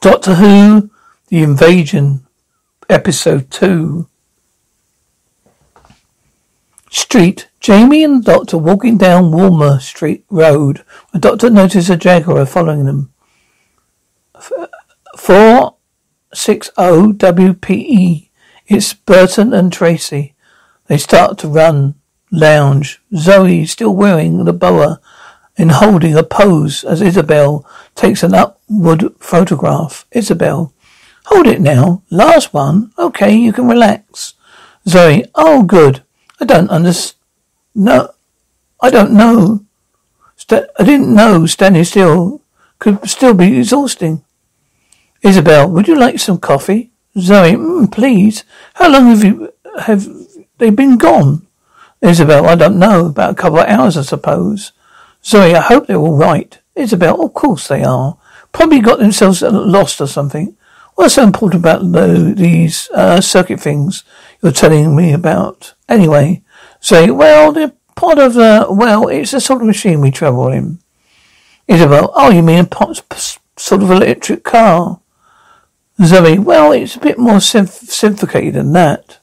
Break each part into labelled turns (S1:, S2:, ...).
S1: Doctor Who, The Invasion, Episode 2. Street. Jamie and the doctor walking down Walmer Street Road. The doctor notices a jaguar following them. 460 WPE. It's Burton and Tracy. They start to run, lounge. Zoe still wearing the boa and holding a pose as Isabel takes an upward photograph. Isabel. Hold it now. Last one. Okay, you can relax. Zoe. Oh, good. I don't understand. No, I don't know. St- I didn't know standing still could still be exhausting. Isabel, would you like some coffee? Zoe, mm, please. How long have you have they been gone? Isabel, I don't know. About a couple of hours, I suppose. Zoe, I hope they're all right. Isabel, of course they are. Probably got themselves lost or something. What's so important about the, these uh, circuit things you're telling me about? Anyway, say, well, they're part of the, well, it's the sort of machine we travel in. Isabel, oh, you mean a sort of electric car? Zoe, well, it's a bit more sophisticated than that.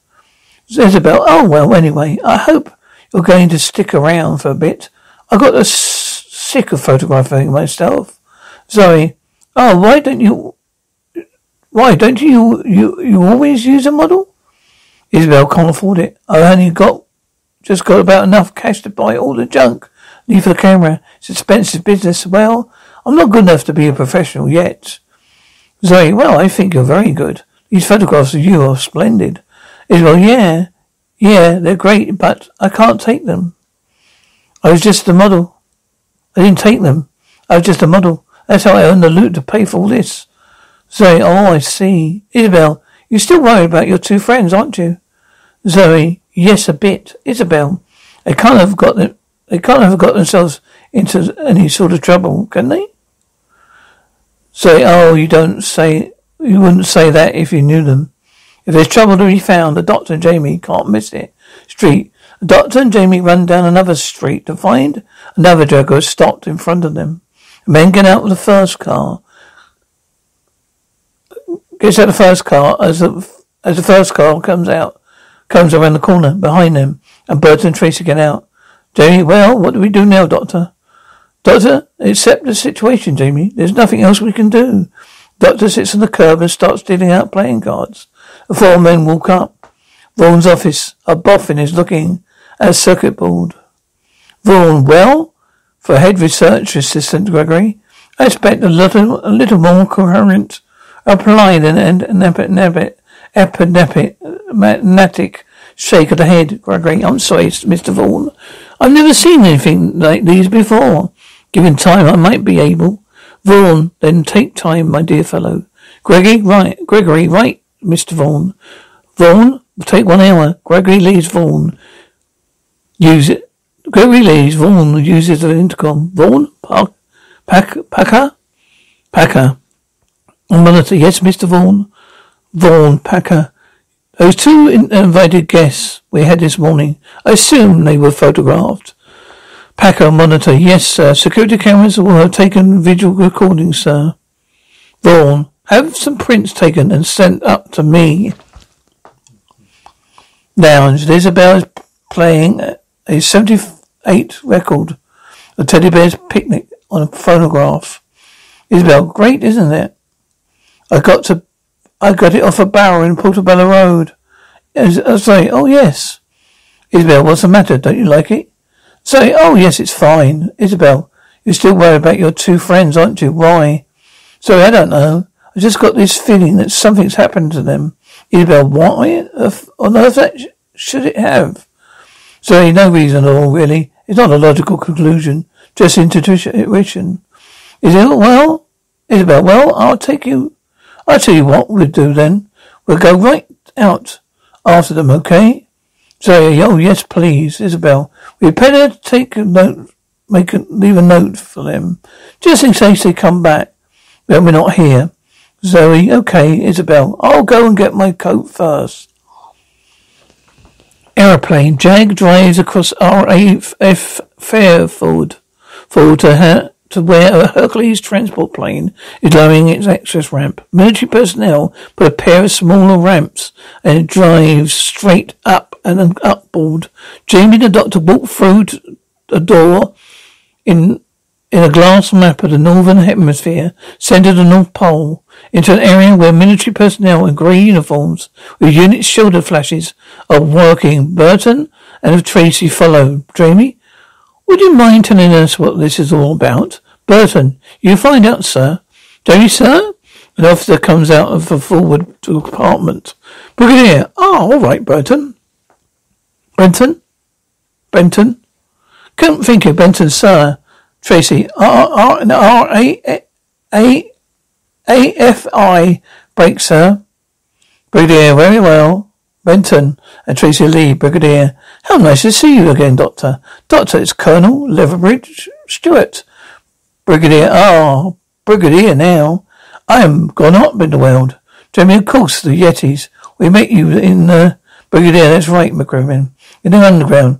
S1: Isabel, oh, well, anyway, I hope you're going to stick around for a bit. I got sick of photographing myself. Zoe, oh, why don't you, why don't you, you, you always use a model? Isabel can't afford it. I only got, just got about enough cash to buy all the junk. Need for the camera. It's expensive business. Well, I'm not good enough to be a professional yet. Zoe, well, I think you're very good. These photographs of you are splendid. Isabel, yeah, yeah, they're great, but I can't take them. I was just a model. I didn't take them. I was just a model. That's how I earned the loot to pay for all this. Zoe, oh, I see. Isabel, you're still worried about your two friends, aren't you? Zoe, yes, a bit. Isabel, they can't have got them, they can't have got themselves into any sort of trouble, can they? Say, oh, you don't say, you wouldn't say that if you knew them. If there's trouble to be found, the doctor and Jamie can't miss it. Street. The doctor and Jamie run down another street to find another Jaguar stopped in front of them. The men get out of the first car. Gets out of the first car as the, as the first car comes out, comes around the corner behind them, and Burton and Tracy get out. Jamie, well, what do we do now, Doctor? Doctor, accept the situation, Jamie. There's nothing else we can do. Doctor sits on the curb and starts dealing out playing cards. The four men walk up. Vaughan's office. A boffin is looking at a circuit board. Vaughan, well, for head research assistant Gregory, I expect a little, a little more coherent, applied and an, an epidemic, epidemic, shake of the head. Gregory, I'm sorry, Mr. Vaughan. I've never seen anything like these before. Given time, I might be able. Vaughan, then take time, my dear fellow. Gregory, right, Gregory, right, Mr. Vaughan. Vaughan, take one hour. Gregory leaves Vaughan. Use it. Gregory leaves. Vaughan uses the intercom. Vaughan? Park, Pack, Packer? Packer. On monitor. Yes, Mr. Vaughan. Vaughan, Packer. Those two invited guests we had this morning, I assume they were photographed. Packer, monitor. Yes, sir. Security cameras will have taken visual recordings, sir. Vaughan. Have some prints taken and sent up to me. Lounge. Isabel is playing uh, a 78 record of Teddy Bear's Picnic on a phonograph. Isabel, great, isn't it? I got to, I got it off a barrel in Portobello Road. I say, oh yes. Isabel, what's the matter? Don't you like it? Say, oh yes, it's fine. Isabel, you're still worried about your two friends, aren't you? Why? Sorry, I don't know. I just got this feeling that something's happened to them. Isabel, why on earth should it have? Sorry, no reason at all, really. It's not a logical conclusion, just intuition. Is it? Well, Isabel, well, I'll take you. I'll tell you what we'll do then. We'll go right out after them, okay? Sorry, oh yes, please, Isabel. We'd better take a note, make a, leave a note for them, just in case they come back when we're not here. Zoe, okay, Isabel, I'll go and get my coat first. Aeroplane. Jag drives across RAF Fairfield. Forward to, ha- to where a Hercules transport plane is lowering its access ramp. Military personnel put a pair of smaller ramps and it drives straight up and upboard. Jamie and the doctor walk through a door in in a glass map of the northern hemisphere, centered the North Pole, into an area where military personnel in grey uniforms with unit shoulder flashes are working. Burton and of Tracy follow. Jamie, would you mind telling us what this is all about? Burton, you find out, sir. Jamie, sir? An officer comes out of the forward compartment. Brigadier, oh, all right, Burton. Benton? Benton? Couldn't think of Benton, sir. Tracy, R R R A A A F I break, sir. Brigadier, very well. Benton and Tracy Lee, Brigadier. How nice to see you again, Doctor. Doctor, it's Colonel Lethbridge Stewart. Brigadier, ah, oh, Brigadier now. I am gone up in the world. Jamie, of course, the Yetis. We met you in, uh, Brigadier, that's right, McGriffin. In the underground.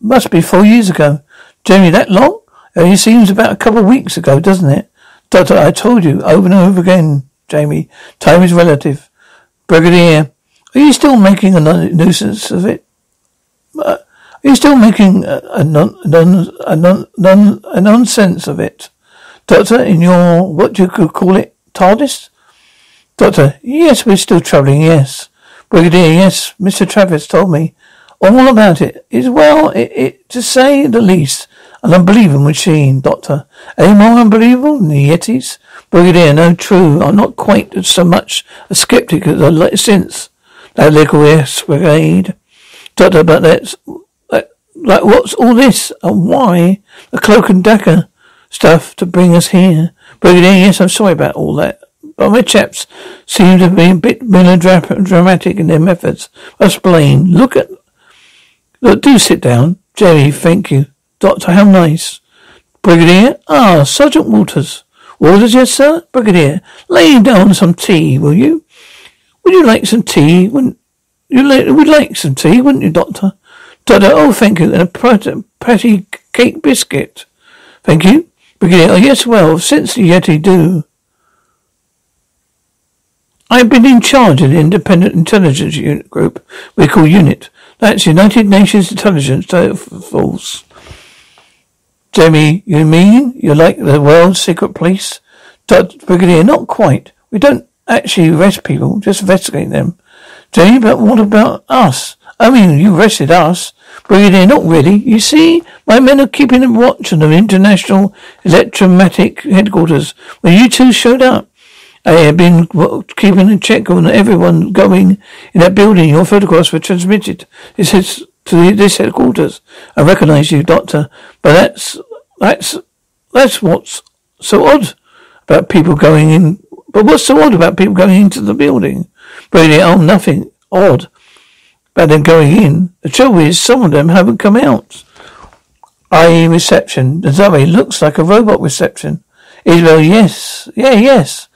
S1: must be four years ago. Jamie, that long? It only seems about a couple of weeks ago, doesn't it? Doctor, I told you over and over again, Jamie. Time is relative. Brigadier, are you still making a nuisance of it? Uh, are you still making a, a, non, non, a, non, non, a nonsense of it? Doctor, in your, what you could call it, TARDIS? Doctor, yes, we're still travelling, yes. Brigadier, yes, Mr. Travers told me all about it. It's well, it, it, to say the least, an unbelievable machine, Doctor. Any more unbelievable than the Yetis? Brigadier, no, true. I'm not quite so much a skeptic as I since that little S brigade. Doctor, but that's, that, like, what's all this? And why the cloak and dagger stuff to bring us here? Brigadier, yes, I'm sorry about all that. But my chaps seem to be a bit melodramatic in their methods. I explain. Look at, look, do sit down. Jerry, thank you. Doctor, how nice. Brigadier? Ah, Sergeant Walters. Walters, yes, sir? Brigadier, lay down some tea, will you? Would you like some tea? Wouldn't you like, would like some tea, wouldn't you, Doctor? Doctor, oh, thank you, and a patty cake biscuit. Thank you. Brigadier, oh, yes, well, since the Yeti do. I've been in charge of the Independent Intelligence Unit Group we call UNIT. That's United Nations Intelligence Force. Jamie, you mean you're like the world's secret police? Brigadier, not quite. We don't actually arrest people, just investigate them. Jamie, but what about us? I mean, you arrested us. Brigadier, not really. You see, my men are keeping a watch on the International Electromagnetic Headquarters when you two showed up. I have been keeping a check on everyone going in that building. Your photographs were transmitted. This is to this headquarters. I recognize you, Doctor, but that's, that's, that's what's so odd about people going in. But what's so odd about people going into the building? Brady, oh, nothing odd about them going in. The trouble is, some of them haven't come out. I reception. The Zoe looks like a robot reception. Isabel, yes, yeah, yes.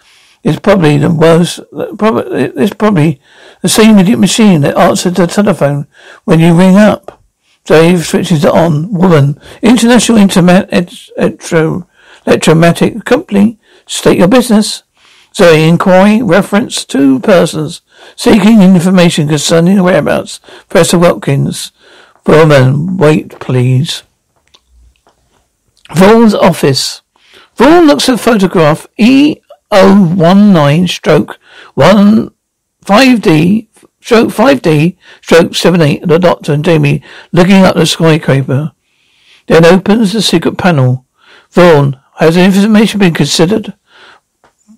S1: It's probably the worst. Probably it's probably the same idiot machine that answers the telephone when you ring up. Dave switches it on. Woman, International Internet Electromatic Company. State your business. Zoe, inquiry, reference to persons seeking information concerning the whereabouts. Professor Watkins. Woman, wait, please. Vaughan's office. Vaughan looks at photograph E 019 stroke 1 5D stroke 5D stroke 78 the doctor and Jamie looking up the skyscraper. Then opens the secret panel. Vaughan, has the information been considered?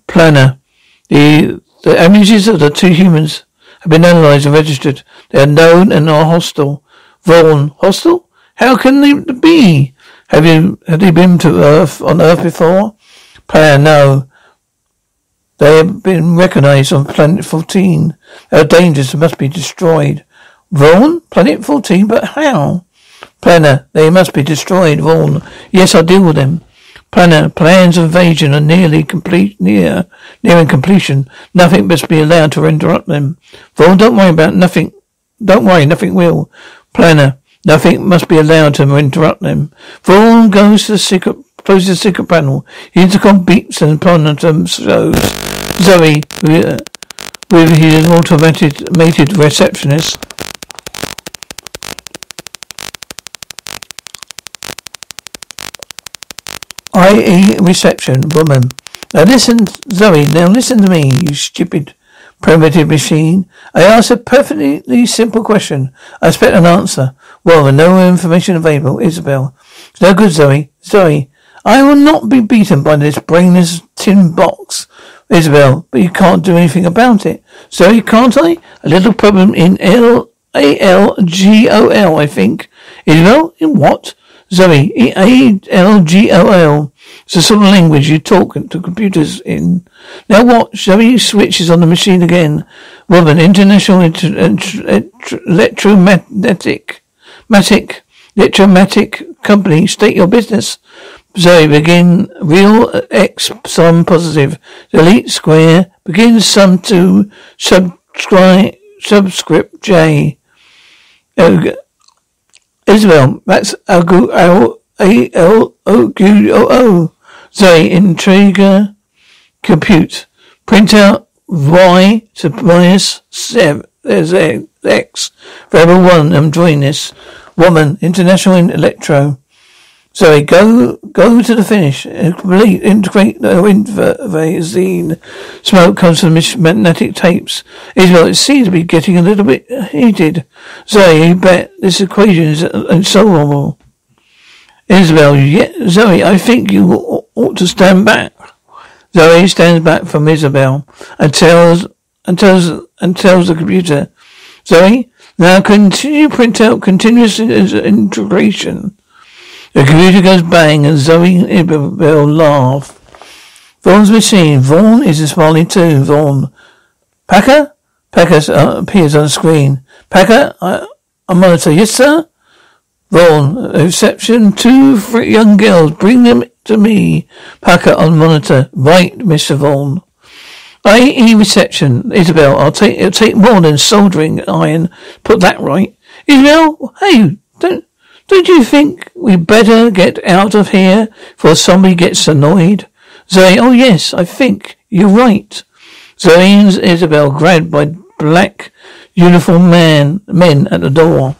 S1: Planner. The the images of the two humans have been analyzed and registered. They are known and are hostile. Vaughan, hostile? How can they be? Have you have they been to Earth on Earth before? Planner, no. They have been recognized on Planet 14. They are dangerous and must be destroyed. Vaughan? Planet 14? But how? Planner, they must be destroyed, Vaughan. Yes, I'll deal with them. Planner, plans of invasion are nearly complete, near, nearing completion. Nothing must be allowed to interrupt them. Vaughan, don't worry about nothing. Don't worry, nothing will. Planner, nothing must be allowed to interrupt them. Vaughan goes to the secret closes the secret panel. Intercom beeps and monitor shows Zoe uh, with his automated receptionist. I.E. reception woman. Now listen, Zoe, now listen to me, you stupid primitive machine. I asked a perfectly simple question. I expect an answer. Well, no information available, Isabel. No good, Zoe. Zoe, I will not be beaten by this brainless tin box. Isabel, but you can't do anything about it. Zoe, can't I? A little problem in L A L G O L, I think. Isabel, in what? Zoe, A L G O L. It's the sort of language you talk to computers in. Now what? Zoe switches on the machine again. Woman, International inter- Electromagnetic, Matic, Electromatic Company, state your business. Zoe, begin real X sum positive. Delete square. Begin sum to subscribe subscript J. Uh, Isabel, that's L A L O Q O O. Zoe, Intriga, compute. Print out Y to minus seven. There's X. Variable one. I'm drawing this. Woman, International Electro. Zoe, go go to the finish. Complete integrate uh, the invazine. Smoke comes from the magnetic tapes. Isabel, it seems to be getting a little bit heated. Zoe, you bet this equation is uh, unsolvable. Isabel, yeah, Zoe, I think you ought to stand back. Zoe stands back from Isabel and tells and tells and tells the computer, Zoe, now continue print out continuous integration. The computer goes bang and Zoe Isabel laugh. Vaughn's machine. Vaughn is smiling too. Vaughn. Packer? Packer uh, appears on screen. Packer, I, a monitor. Yes, sir? Vaughn. Reception. Two young girls. Bring them to me. Packer on monitor. Right, Mr. Vaughn. IE reception. Isabel, I'll take, it'll take more than soldering iron. Put that right. Isabel, hey, don't, don't you think we better get out of here before somebody gets annoyed? Zoe, oh yes, I think you're right. Zoe and Isabel grabbed by black uniformed man, men at the door.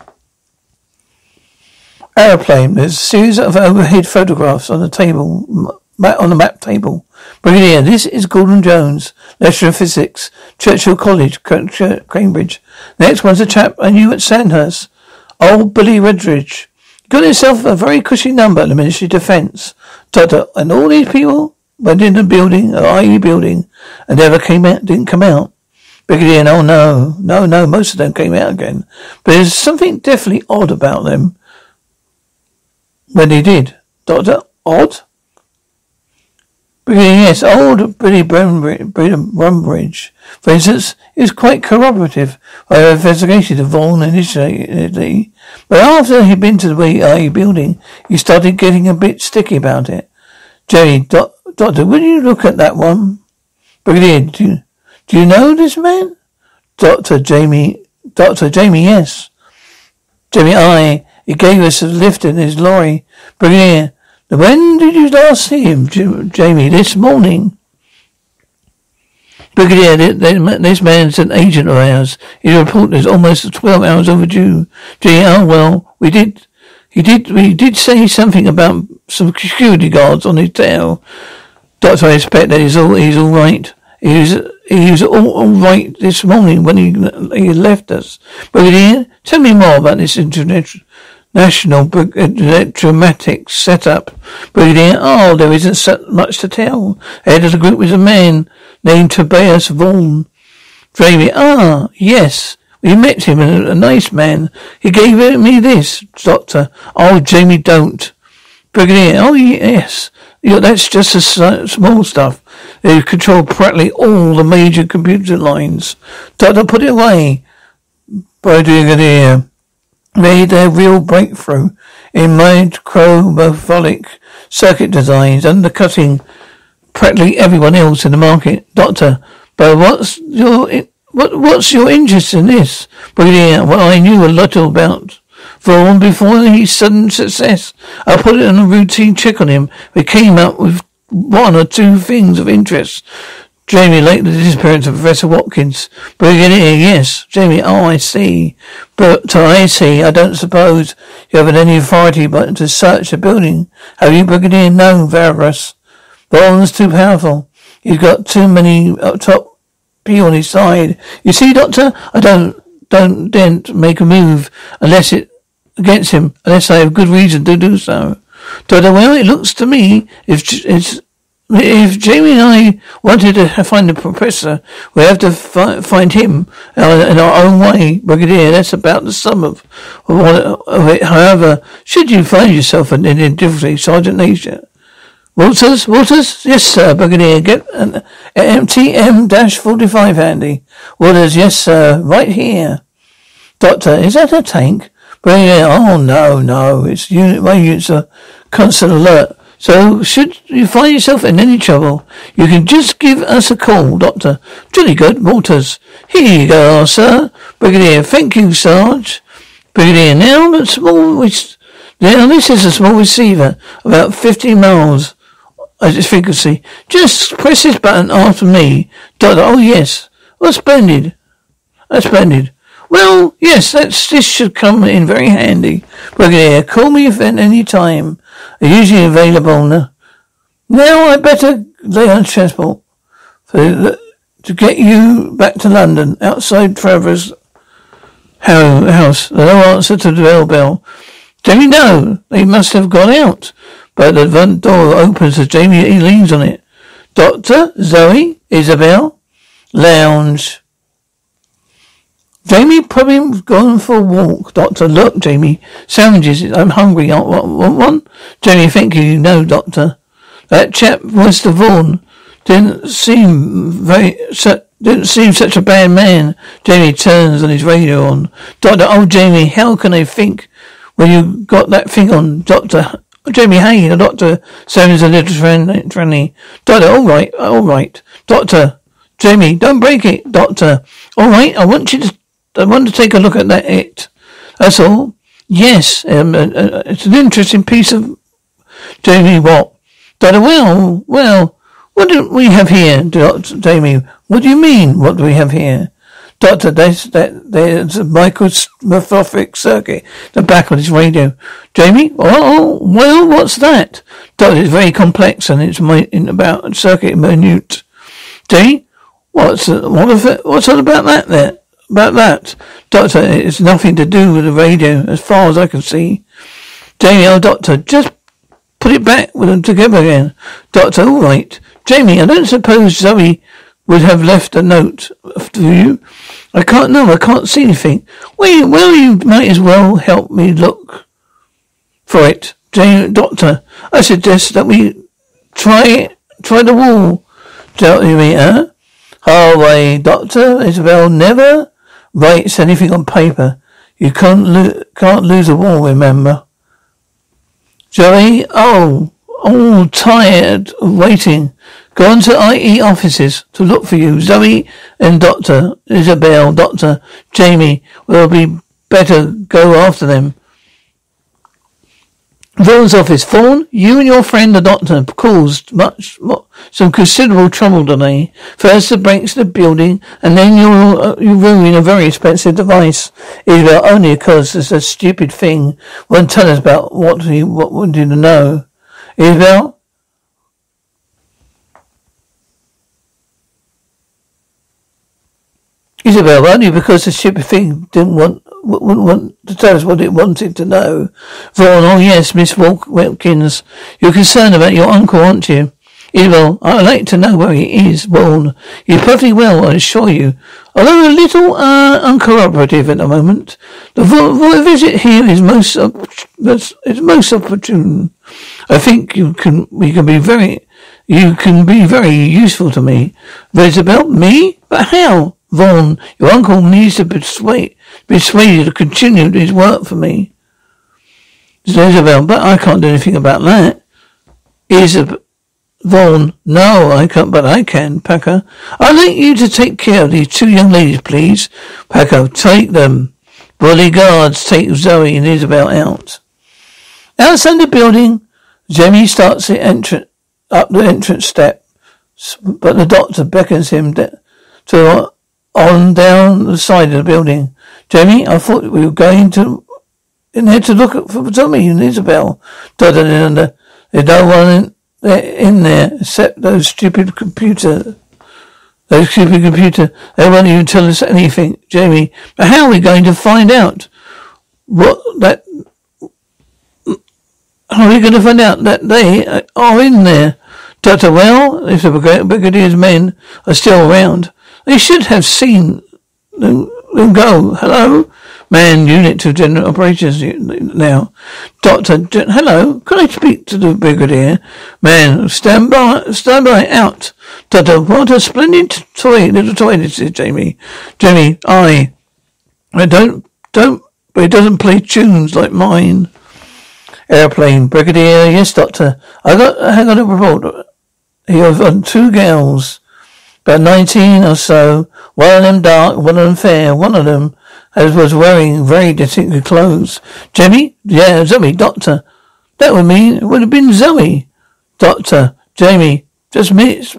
S1: Aeroplane. There's a series of overhead photographs on the table, on the map table. Brigadier, this is Gordon Jones, lecturer of physics, Churchill College, Cambridge. Next one's a chap I knew at Sandhurst. Old Billy Redridge. Got himself a very cushy number at the Ministry of Defence. Doctor, and all these people went in the building, the IE building, and never came out, didn't come out. Brigadier, oh no, no, no, most of them came out again. But there's something definitely odd about them when they did. Doctor, odd? Yes, old Billy Brunbridge, for instance, is quite corroborative of our investigation of Vaughan initially. But after he'd been to the WIA building, he started getting a bit sticky about it. Jerry, doc, Doctor, will you look at that one? Brigadier, do you, do you know this man? Doctor Jamie, Doctor Jamie, yes. Jamie, I, he gave us a lift in his lorry. Brigadier, when did you last see him, Jamie? This morning. Brigadier, this man's an agent of ours. His report is almost 12 hours overdue. Gee, oh well, we did, he did, we did say something about some security guards on his tail. Doctor, I expect that he's all, he's all right. He was, he was all, all right this morning when he, he left us. Brigadier, tell me more about this international, National Dramatic setup. Brigadier, oh, there isn't so much to tell. Head of the group was a man named Tobias Vaughan. Jamie, ah, yes. We met him, a, a nice man. He gave me this, Doctor. Oh, Jamie, don't. Brigadier, oh, yes. Yeah, that's just a small stuff. They control practically all the major computer lines. Doctor, put it away. Brigadier made their real breakthrough in micromonolithic circuit designs, undercutting practically everyone else in the market. Doctor, but what's your what what's your interest in this? Brigadier, well, I knew a little about Vaughan before his sudden success. I put it on a routine check on him. We came up with one or two things of interest. Jamie, late the disappearance of Professor Watkins. Brigadier, yes. Jamie, oh, I see. But uh, I see. I don't suppose you have any authority but to search the building. Have you, Brigadier? No, Varus. Vaughan's too powerful. He's got too many up top P on his side. You see, Doctor, I don't don't dare make a move unless it against him, unless I have good reason to do so. Doctor, well, it looks to me if it's if Jamie and I wanted to find the professor, we have to fi- find him uh, in our own way, Brigadier. That's about the sum of, of it. However, should you find yourself in, in difficulty, Sergeant Nature, Walters, Walters, yes, sir, Brigadier. Get an MTM-45 handy. Walters, yes, sir, right here. Doctor, is that a tank? Brigadier, oh no, no, it's unit, my units are constant alert. So, should you find yourself in any trouble, you can just give us a call, Doctor. Jolly good, Walters. Here you go, sir. Brigadier, thank you, Sarge. Brigadier, now the small, now this is a small receiver, about 50 miles at its frequency. Just press this button after me. Doctor, oh yes. Well, splendid. That's splendid. Well, yes, that's, this should come in very handy. Brigadier, call me if at any time. I'm usually available now. Now I better lay on transport for to get you back to London. Outside Trevor's house. No answer to the bell bell. Jamie, no. They must have gone out. But the front door opens as Jamie leans on it. Doctor, Zoe, Isabel, lounge. Jamie probably gone for a walk. Doctor, look, Jamie. Sandwiches. I'm hungry. Want, want one? Jamie, thank you. No, Doctor. That chap, Mr. Vaughan, didn't seem very, didn't seem such a bad man. Jamie turns on his radio on. Doctor, oh, Jamie, how can I think when you got that thing on? Doctor, Jamie, hey, the doctor sounds a little friendly. Doctor, all right, all right. Doctor, Jamie, don't break it. Doctor, all right, I want you to I want to take a look at that it. That's all. Yes, um, uh, uh, it's an interesting piece of Jamie. What? Doctor, well, well, what do we have here, Doctor Jamie? What do you mean? What do we have here? Doctor, there's that there's a microscopic circuit the back of this radio. Jamie, oh, well, what's that? Doctor, it's very complex and it's in about circuit minute. Jamie, what's what what's all about that there? About that? Doctor, it's nothing to do with the radio, as far as I can see. Jamie, oh, Doctor, just put it back with them together again. Doctor, all right. Jamie, I don't suppose Zoe would have left a note for you. I can't, know. I can't see anything. Well, well, you might as well help me look for it. Jamie, Doctor, I suggest that we try, try the wall. Tell me, huh? Hallway, Doctor, Isabel, never writes anything on paper. You can't lo- can't lose a war, remember? Joey, oh, all tired of waiting. Gone to IE offices to look for you. Zoe and Doctor Isabel, Doctor Jamie will be better go after them. Vaughan's office. Vaughan, you and your friend the doctor caused much, some considerable trouble today. First the breaks to the building, and then you uh, you ruin a very expensive device. Either only because it's a stupid thing. Won't tell us about what he what wanted to know. Isabel, Isabel, only because the stupid thing didn't want wouldn't want to tell us what it wanted to know. Vaughan, oh yes, Miss Wilkins, you're concerned about your uncle, aren't you? Isabel, I'd like to know where he is, Vaughan. You're perfectly well, I assure you. Although a little uh, uncooperative at the moment, the vo- visit here is most op- is most opportune. I think you can we can be very you can be very useful to me. Isabel, me? But how? Vaughan, your uncle needs to persuade, persuade to continue his work for me. Isabel, but I can't do anything about that. Isabel, no, I can't, but I can, Packer. I'd like you to take care of these two young ladies, please. Packer, take them. Bodyguards take Zoe and Isabel out. Outside the building, Jamie starts the entrance up the entrance step, but the doctor beckons him to on down the side of the building. Jamie, I thought we were going to in there to look at for Zoe and Isabel. Da da da da. There's no one in, in there except those stupid computer. Those stupid computer. They won't even tell us anything, Jamie. But how are we going to find out what that? How are we going to find out that they are in there? Doctor, well, if the Brigadier's men are still around, they should have seen them, go. Hello? Man, unit to general operations now. Doctor, hello, could I speak to the brigadier? Man, stand by, stand by, out. Doctor, what a splendid toy, little toy this is, Jamie. Jamie, I, I don't, don't, but it doesn't play tunes like mine. Airplane, brigadier, yes, doctor. I got, hang on a report. He have two girls, about nineteen or so. One of them dark, one of them fair. One of them as was wearing very distinctive clothes. Jimmy? Yeah, Zoe, Doctor. That would mean it would have been Zoe. Doctor, Jamie, just a minute,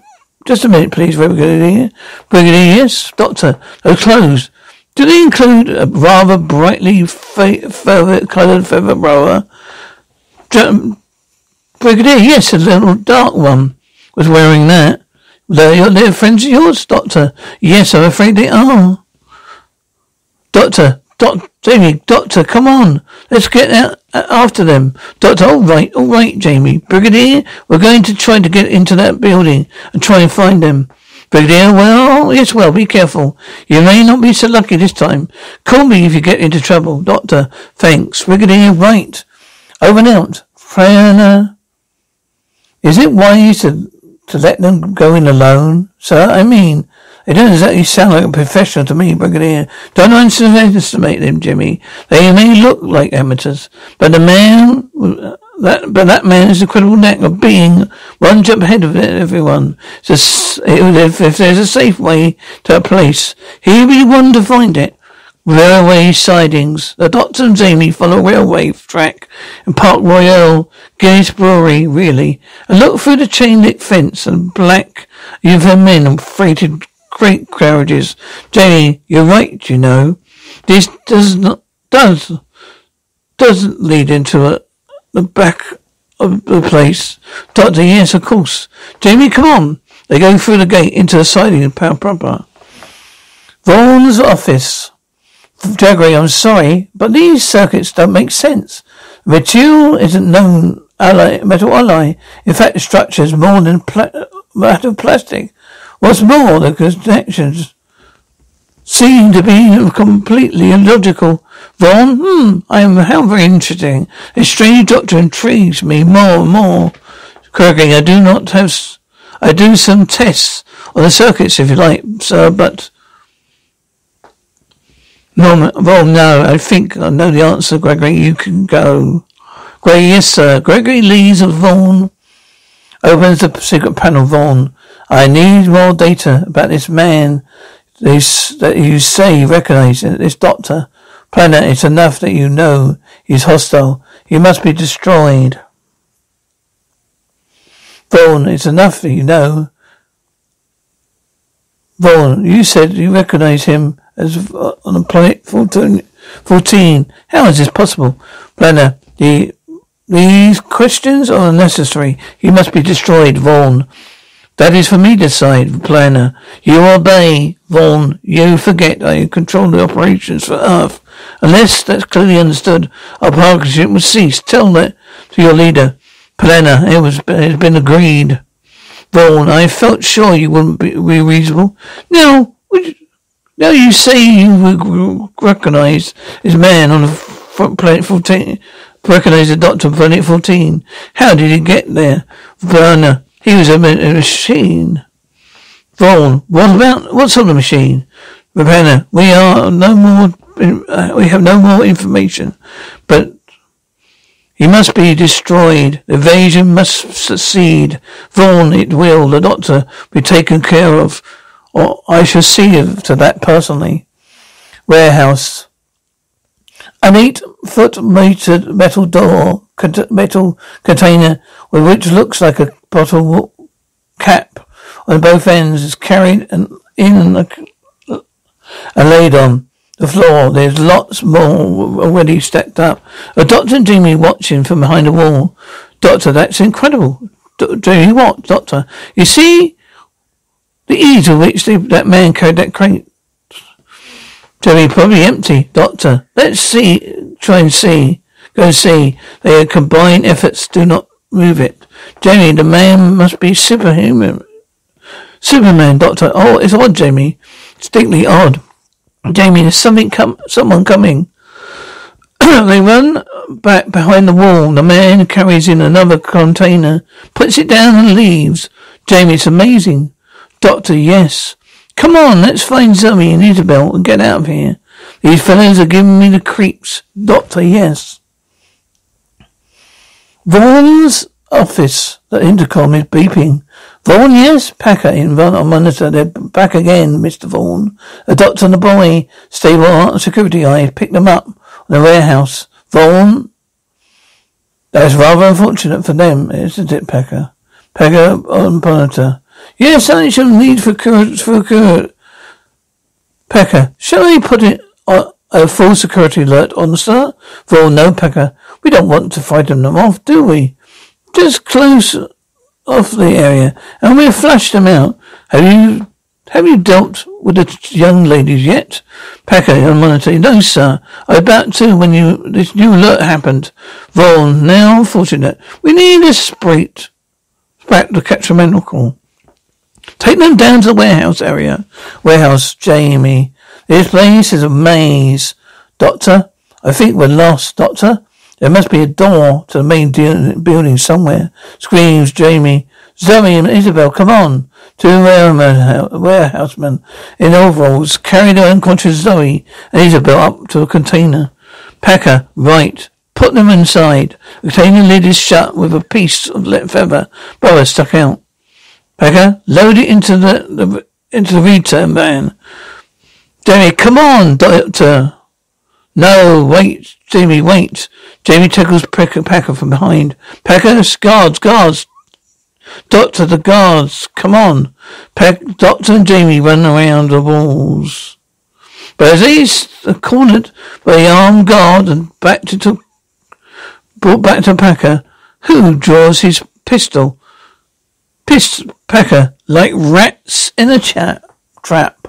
S1: just a minute, please, Brigadier. Brigadier, yes, Doctor. Those clothes. Do they include a rather brightly fe- coloured feather boa? Brigadier, yes, a little dark one was wearing that. They're, they're friends of yours, Doctor? Yes, I'm afraid they are. Doctor, Doc, Jamie, Doctor, come on. Let's get out uh, after them. Doctor, all right, all right, Jamie. Brigadier, we're going to try to get into that building and try and find them. Brigadier, well, yes, well, be careful. You may not be so lucky this time. Call me if you get into trouble. Doctor, thanks. Brigadier, right. Over and out. Is it wise to, to let them go in alone, sir? I mean, they don't exactly sound like a professional to me, Brigadier. Don't underestimate them, Jimmy. They may look like amateurs, but the man, that, but that man has credible knack of being one jump ahead of everyone. So if, if there's a safe way to a place, he'll be one to find it. Railway sidings. The Doctor and Jamie follow railway track in Park Royal, Guinness Brewery, really, and look through the chain link fence and black uniformed men freighted great carriages. Jamie, you're right, you know. This does not, does, doesn't lead into a, the back of the place. Doctor, yes, of course. Jamie, come on. They go through the gate into the siding of Power Proper. Vaughan's office. Jaggery, I'm sorry, but these circuits don't make sense. Material isn't known alloy, metal alloy. In fact, the structure is more than pla- metal plastic. What's more, the connections seem to be completely illogical. Vaughn, hmm, I am how very interesting. This strange doctor intrigues me more and more. Kurgan, I do not have, I do some tests on the circuits if you like, sir, but Norman, well, no, I think I know the answer, Gregory. You can go. Gregory, yes, sir. Gregory leaves of Vaughn. Opens the secret panel, Vaughn. I need more data about this man this, that you say you recognize. This doctor. Planet, it's enough that you know he's hostile. He must be destroyed. Vaughn, it's enough that you know. Vaughn, you said you recognize him as uh, on the planet 14. 14. How is this possible? Planner, the, these questions are unnecessary. He must be destroyed, Vaughn. That is for me to decide, planner. You obey, Vaughn. You forget you control the operations for Earth. Unless that's clearly understood, our partnership will cease. Tell that to your leader. Planner, it was it has been agreed. Vaughn, I felt sure you wouldn't be, be reasonable. Now, you, now you say you recognize this man on the front planet 14, recognize the doctor on planet 14. How did he get there? Werner, he was a, machine. Vaughn, what about, what sort of machine? Ravenna, we are no more, uh, we have no more information, but he must be destroyed. Evasion must succeed. Vaughn, it will. The doctor be taken care of, or I shall see to that personally. Warehouse. An eight foot metered metal door, metal container, with which looks like a bottle cap on both ends is carried and in and, and laid on the floor. There's lots more already stacked up. A doctor and Jimmy watching from behind a wall. Doctor, that's incredible. Do- Jimmy, what, Doctor? You see the ease with which they, that man carried that crate. Jimmy, probably empty. Doctor, let's see. Try and see. Go see. Their combined efforts. Do not move it. Jamie, the man must be superhuman. Superman, Doctor. Oh, it's odd, Jamie. It's distinctly odd. Jamie, there's something come, someone coming. they run back behind the wall. The man carries in another container, puts it down and leaves. Jamie, it's amazing. Doctor, yes. Come on, let's find Zoe and Isabel and get out of here. These fellows are giving me the creeps. Doctor, yes. Vaughn's office. The intercom is beeping. Vaughan, yes? Packer in on monitor. They're back again, Mr. Vaughan. A doctor and a boy. Stable security I picked them up in the warehouse. Vaughan. That's rather unfortunate for them, isn't it, Packer? Packer on monitor. Yes, I shall need for Kurt, for Kurt. Pecker. shall we put it on a full security alert on, sir? Vaughan, no, Pecker. We don't want to frighten them off, do we? Just close off the area, and we'll flush them out. Have you have you dealt with the young ladies yet? Packer on monitor. No, sir. I about to when you this new alert happened. Vaughan, now unfortunate. We need a sprite back to catch a medical. Take them down to the warehouse area. Warehouse, Jamie. This place is a maze. Doctor, I think we're lost, Doctor. There must be a door to the main de- building somewhere. Screams Jamie. Zoe and Isabel, come on. Two warehousemen in overalls carry the unconscious Zoe and Isabel up to a container. Packer, right. Put them inside. The container lid is shut with a piece of feather boa stuck out. Packer, load it into the, the into the return van. Jamie, come on, doctor. No, wait, Jamie, wait. Jamie tackles Packer from behind. Packer, guards, guards. Doctor, the guards, come on. Pack, Doctor and Jamie run around the walls. But as he's cornered by the armed guard and back to, brought back to Packer, who draws his pistol. Pistol, pecker like rats in a trap.